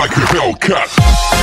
like a Hellcat.